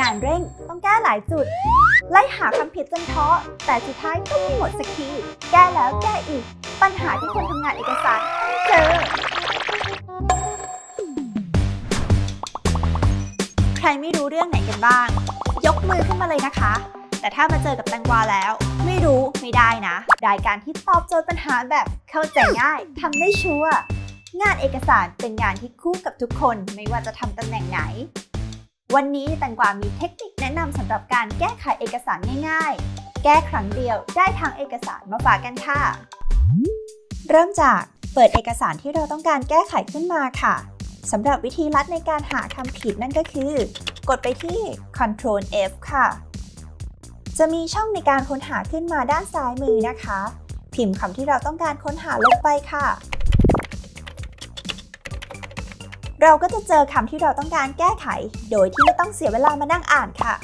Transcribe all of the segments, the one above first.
งานเร่งต้องแก้หลายจุด ไล่หาคำผิดจนท้อแต่สุดท้ายก็ไม่หมดสักที แก้แล้วแก้อีก ปัญหาที่คนทำงานเอกสารเจอ ใครไม่รู้เรื่องไหนกันบ้าง ยกมือขึ้นมาเลยนะคะ แต่ถ้ามาเจอกับแตงกวาแล้ว ไม่รู้ไม่ได้นะ รายการที่ตอบโจทย์ปัญหาแบบเข้าใจง่ายทำได้ชัวร์งานเอกสารเป็นงานที่คู่กับทุกคนไม่ว่าจะทำตำแหน่งไหน วันนี้แตงกวามีเทคนิคแนะนำสำหรับการแก้ไขเอกสารง่ายๆ แก้ครั้งเดียวได้ทางเอกสารมาฝากกันค่ะ เริ่มจากเปิดเอกสารที่เราต้องการแก้ไขขึ้นมาค่ะสำหรับวิธีลัดในการหาคำผิดนั่นก็คือ กดไปที่ Ctrl F ค่ะ จะมีช่องในการค้นหาขึ้นมาด้านซ้ายมือนะคะ พิมพ์คำที่เราต้องการค้นหาลงไปค่ะ เราก็จะเจอคำที่เราต้องการแก้ไข โดยที่ไม่ต้องเสียเวลามานั่งอ่านค่ะ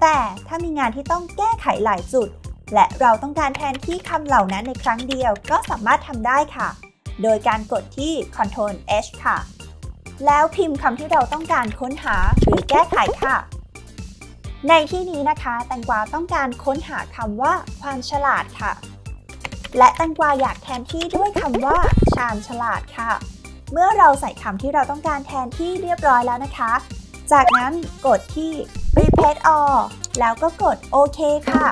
แต่ถ้ามีงานที่ต้องแก้ไขหลายจุด และเราต้องการแทนที่คำเหล่านั้นในครั้งเดียวก็สามารถทำได้ค่ะ โดยการกดที่ Ctrl H ค่ะ แล้วพิมพ์คำที่เราต้องการค้นหาหรือแก้ไขค่ะ ในที่นี้นะคะ แตงกวาต้องการค้นหาคำว่าความฉลาดค่ะและแตงกวาอยากแทนที่ด้วยคำว่า ชาญฉลาดค่ะ เมื่อเราใส่คำที่เราต้องการแทนที่เรียบร้อยแล้วนะคะ จากนั้นกดที่ repeat all แล้วก็กดโอเคค่ะ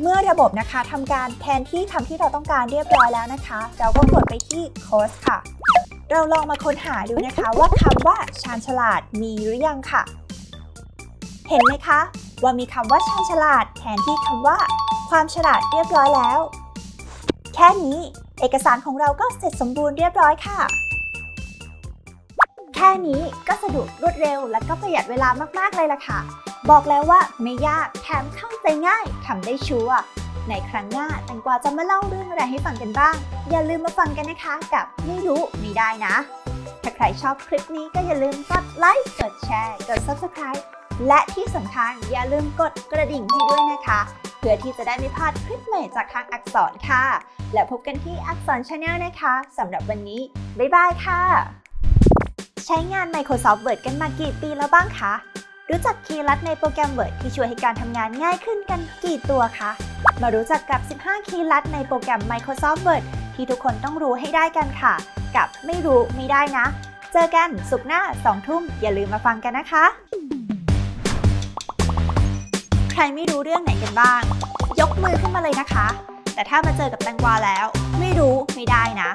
เมื่อระบบนะคะทำการแทนที่คำที่เราต้องการเรียบร้อยแล้วนะคะ เราก็กดไปที่ course ค่ะ เราลองมาค้นหาดูนะคะว่าคำว่าชาญฉลาดมีหรือยังค่ะ เห็นไหมคะ ว่ามีคำว่าชาญฉลาด แทนที่คำว่า ความฉลาดเรียบร้อยแล้ว แค่นี้เอกสารของเราก็เสร็จสมบูรณ์เรียบร้อยค่ะ ค่นี้ก็สะดวกรวดเร็ว และก็ประหยัดเวลามากๆเลยล่ะค่ะ บอกแล้วว่าไม่ยากแถมเข้าใจง่ายทำได้ชัวร์ในครั้งหน้าแตงกวาจะมาเล่าเรื่องอะไรให้ฟังกันบ้าง อย่าลืมมาฟังกันนะคะ กับไม่รู้ไม่ได้นะ ถ้าใครชอบคลิปนี้ก็อย่าลืมกดไลค์กดแชร์กด subscribe และที่สำคัญอย่าลืมกดกระดิ่งให้ด้วยนะคะ เพื่อที่จะได้ไม่พลาดคลิปใหม่จากทางอักษรค่ะ และพบกันที่อักษร Channel นะคะสำหรับวันนี้ บ๊ายบายค่ะ ใช้งาน Microsoft Word กันมากี่ปีแล้วบ้างคะ รู้จักคีย์ลัดในโปรแกรม Word ที่ช่วยให้การทำงานง่ายขึ้นกันกี่ตัวคะ มารู้จักกับ 15 คีย์ลัดในโปรแกรม Microsoft Word ที่ทุกคนต้องรู้ให้ได้กันค่ะ กับไม่รู้ไม่ได้นะ เจอกันสุกหน้า 2 ทุ่ม อย่าลืมมาฟังกันนะคะ ใครไม่รู้เรื่องไหนกันบ้าง ยกมือขึ้นมาเลยนะคะ แต่ถ้ามาเจอกับแตงกวาแล้ว ไม่รู้ไม่ได้นะ